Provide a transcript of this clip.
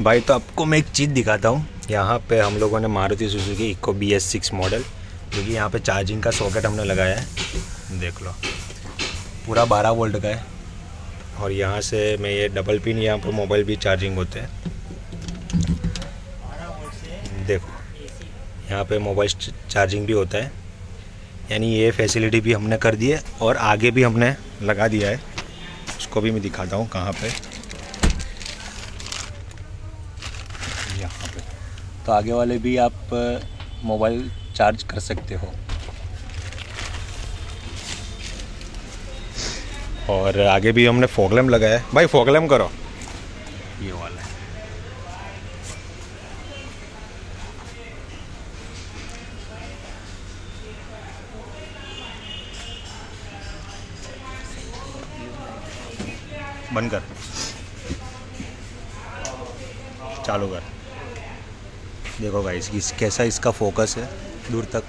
भाई तो आपको मैं एक चीज़ दिखाता हूँ। यहाँ पे हम लोगों ने Maruti Suzuki Eeco B S six model क्योंकि यहाँ पे चार्जिंग का सॉकेट हमने लगाया है। देख लो। पूरा बारह वोल्ट का है। और यहाँ से मैं ये डबल पिन यहाँ पर मोबाइल भी चार्जिंग होते हैं। देखो। यहाँ पे मोबाइल चार्जिंग भी होता है। यानी ये फैसिलिटी भी हमने कर दी है और आगे भी हमने लगा दिया है। उसको भी मैं दिखाता हूँ कहाँ पे। यहाँ पे। तो आगे वाले भी आप मोबाइल चार्ज कर सकते हो। और आगे भी हमने फोगलैम लगाया है। भाई फोगलैम करो। ये वाला। है बंद कर। चालू कर। देखो भाई इस कैसा इसका फोकस है दूर तक।